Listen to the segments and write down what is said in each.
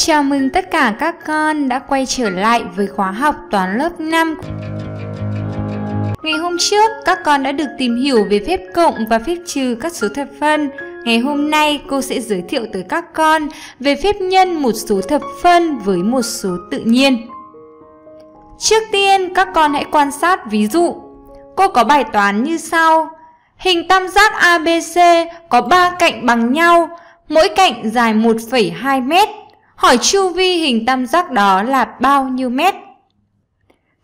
Chào mừng tất cả các con đã quay trở lại với khóa học toán lớp 5. Ngày hôm trước, các con đã được tìm hiểu về phép cộng và phép trừ các số thập phân. Ngày hôm nay, cô sẽ giới thiệu tới các con về phép nhân một số thập phân với một số tự nhiên. Trước tiên, các con hãy quan sát ví dụ. Cô có bài toán như sau. Hình tam giác ABC có 3 cạnh bằng nhau, mỗi cạnh dài 1,2 mét hỏi chu vi hình tam giác đó là bao nhiêu mét.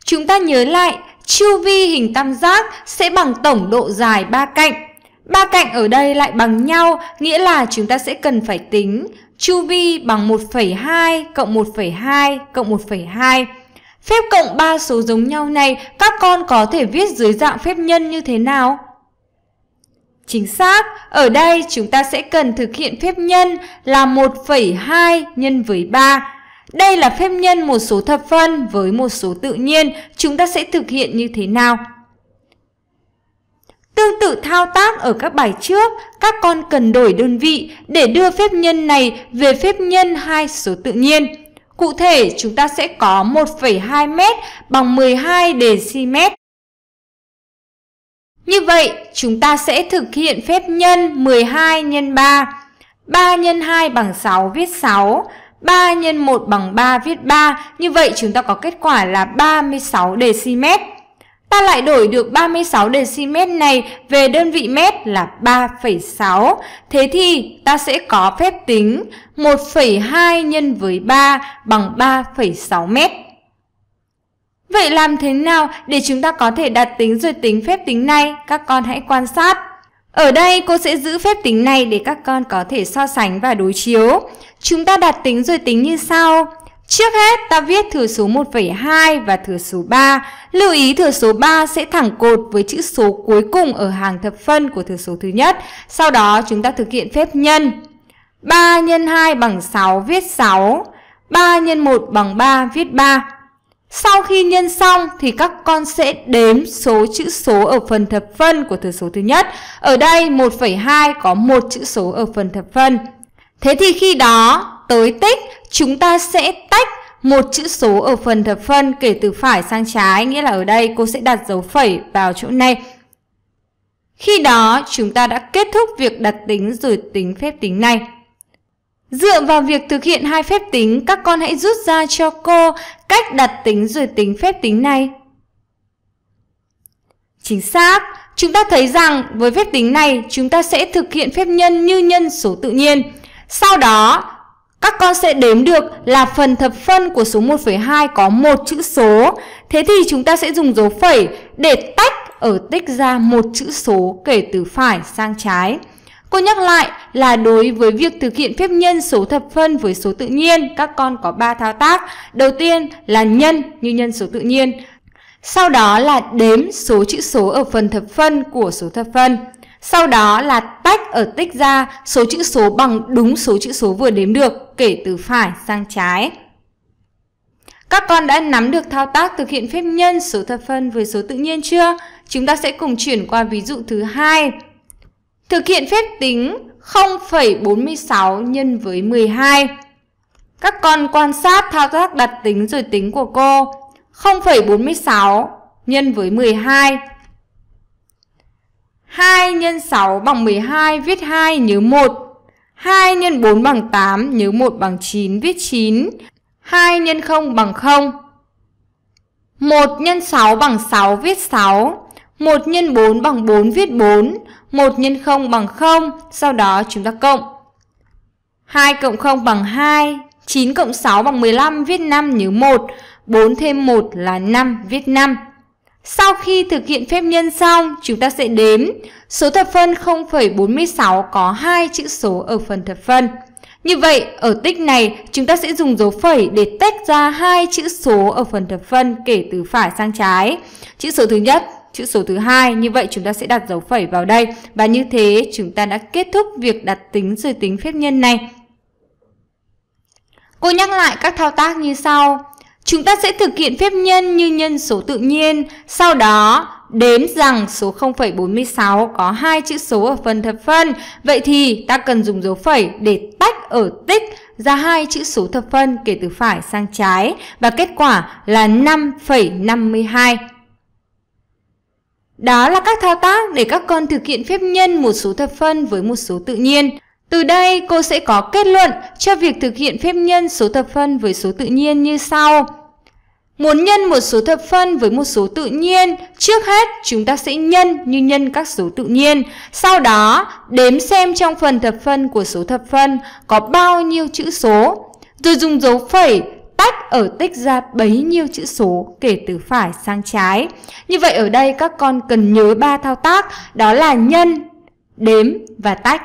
Chúng ta nhớ lại, chu vi hình tam giác sẽ bằng tổng độ dài ba cạnh. Ba cạnh ở đây lại bằng nhau, nghĩa là chúng ta sẽ cần phải tính chu vi bằng 1,2 cộng 1,2 cộng 1,2. Phép cộng ba số giống nhau này các con có thể viết dưới dạng phép nhân như thế nào? Chính xác, ở đây chúng ta sẽ cần thực hiện phép nhân là 1,2 nhân với 3. Đây là phép nhân một số thập phân với một số tự nhiên, chúng ta sẽ thực hiện như thế nào? Tương tự thao tác ở các bài trước, các con cần đổi đơn vị để đưa phép nhân này về phép nhân hai số tự nhiên. Cụ thể, chúng ta sẽ có 1,2 m bằng 12 dm. Như vậy, chúng ta sẽ thực hiện phép nhân 12 x 3. 3 x 2 bằng 6 viết 6, 3 x 1 bằng 3 viết 3. Như vậy chúng ta có kết quả là 36 dm. Ta lại đổi được 36 dm này về đơn vị mét là 3,6. Thế thì ta sẽ có phép tính 1,2 nhân với 3 bằng 3,6 mét. Vậy làm thế nào để chúng ta có thể đặt tính rồi tính phép tính này? Các con hãy quan sát. Ở đây cô sẽ giữ phép tính này để các con có thể so sánh và đối chiếu. Chúng ta đặt tính rồi tính như sau. Trước hết ta viết thừa số 1,2 và thừa số 3. Lưu ý thừa số 3 sẽ thẳng cột với chữ số cuối cùng ở hàng thập phân của thừa số thứ nhất. Sau đó chúng ta thực hiện phép nhân. 3 x 2 bằng 6 viết 6. 3 x 1 bằng 3 viết 3. Sau khi nhân xong thì các con sẽ đếm số chữ số ở phần thập phân của thừa số thứ nhất. Ở đây 1,2 có một chữ số ở phần thập phân. Thế thì khi đó tới tích chúng ta sẽ tách một chữ số ở phần thập phân kể từ phải sang trái, nghĩa là ở đây cô sẽ đặt dấu phẩy vào chỗ này. Khi đó chúng ta đã kết thúc việc đặt tính rồi tính phép tính này. Dựa vào việc thực hiện hai phép tính, các con hãy rút ra cho cô cách đặt tính rồi tính phép tính này. Chính xác, chúng ta thấy rằng với phép tính này chúng ta sẽ thực hiện phép nhân như nhân số tự nhiên. Sau đó, các con sẽ đếm được là phần thập phân của số 1,2 có một chữ số. Thế thì chúng ta sẽ dùng dấu phẩy để tách ở tích ra một chữ số kể từ phải sang trái. Cô nhắc lại là đối với việc thực hiện phép nhân số thập phân với số tự nhiên, các con có 3 thao tác. Đầu tiên là nhân như nhân số tự nhiên. Sau đó là đếm số chữ số ở phần thập phân của số thập phân. Sau đó là tách ở tích ra số chữ số bằng đúng số chữ số vừa đếm được kể từ phải sang trái. Các con đã nắm được thao tác thực hiện phép nhân số thập phân với số tự nhiên chưa? Chúng ta sẽ cùng chuyển qua ví dụ thứ hai. Thực hiện phép tính 0,46 nhân với 12. Các con quan sát thao tác đặt tính rồi tính của cô. 0,46 nhân với 12. 2 nhân 6 bằng 12 viết 2 nhớ 1. 2 nhân 4 bằng 8 nhớ 1 bằng 9 viết 9. 2 nhân 0 bằng 0. 1 nhân 6 bằng 6 viết 6. 1 nhân 4 bằng 4 viết 4. 1 nhân 0 bằng 0, sau đó chúng ta cộng. 2 cộng 0 bằng 2, 9 cộng 6 bằng 15, viết 5 nhớ 1, 4 thêm 1 là 5, viết 5. Sau khi thực hiện phép nhân xong, chúng ta sẽ đếm số thập phân 0,46 có hai chữ số ở phần thập phân. Như vậy, ở tích này, chúng ta sẽ dùng dấu phẩy để tách ra hai chữ số ở phần thập phân kể từ phải sang trái. Chữ số thứ nhất chữ số thứ hai. Như vậy chúng ta sẽ đặt dấu phẩy vào đây. Và như thế chúng ta đã kết thúc việc đặt tính rồi tính phép nhân này. Cô nhắc lại các thao tác như sau. Chúng ta sẽ thực hiện phép nhân như nhân số tự nhiên. Sau đó đếm rằng số 0,46 có hai chữ số ở phần thập phân. Vậy thì ta cần dùng dấu phẩy để tách ở tích ra hai chữ số thập phân kể từ phải sang trái. Và kết quả là 5,52. Đó là các thao tác để các con thực hiện phép nhân một số thập phân với một số tự nhiên. Từ đây cô sẽ có kết luận cho việc thực hiện phép nhân số thập phân với số tự nhiên như sau. Muốn nhân một số thập phân với một số tự nhiên, trước hết chúng ta sẽ nhân như nhân các số tự nhiên. Sau đó, đếm xem trong phần thập phân của số thập phân có bao nhiêu chữ số. Rồi dùng dấu phẩy ở tích ra bấy nhiêu chữ số kể từ phải sang trái. Như vậy ở đây các con cần nhớ ba thao tác, đó là nhân, đếm và tách.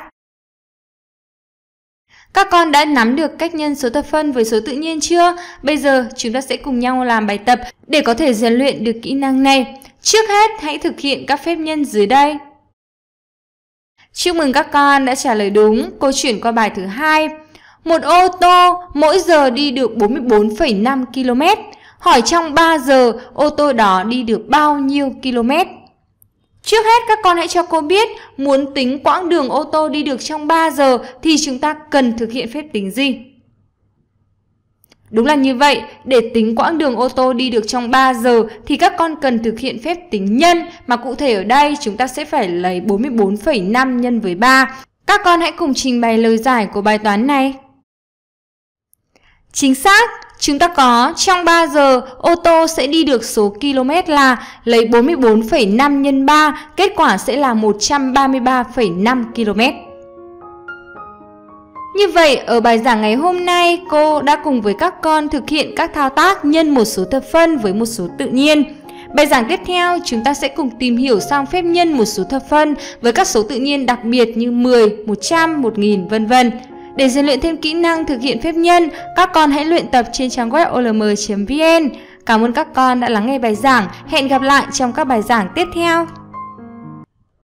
Các con đã nắm được cách nhân số thập phân với số tự nhiên chưa? Bây giờ chúng ta sẽ cùng nhau làm bài tập để có thể rèn luyện được kỹ năng này. Trước hết hãy thực hiện các phép nhân dưới đây. Chúc mừng các con đã trả lời đúng. Cô chuyển qua bài thứ hai. Một ô tô mỗi giờ đi được 44,5 km. Hỏi trong 3 giờ ô tô đó đi được bao nhiêu km? Trước hết các con hãy cho cô biết muốn tính quãng đường ô tô đi được trong 3 giờ thì chúng ta cần thực hiện phép tính gì? Đúng là như vậy, để tính quãng đường ô tô đi được trong 3 giờ thì các con cần thực hiện phép tính nhân mà cụ thể ở đây chúng ta sẽ phải lấy 44,5 nhân với 3. Các con hãy cùng trình bày lời giải của bài toán này. Chính xác, chúng ta có trong 3 giờ ô tô sẽ đi được số km là lấy 44,5 nhân 3, kết quả sẽ là 133,5 km. Như vậy, ở bài giảng ngày hôm nay, cô đã cùng với các con thực hiện các thao tác nhân một số thập phân với một số tự nhiên. Bài giảng tiếp theo, chúng ta sẽ cùng tìm hiểu sang phép nhân một số thập phân với các số tự nhiên đặc biệt như 10, 100, 1000, vân vân. Để rèn luyện thêm kỹ năng thực hiện phép nhân, các con hãy luyện tập trên trang web olm.vn. Cảm ơn các con đã lắng nghe bài giảng. Hẹn gặp lại trong các bài giảng tiếp theo.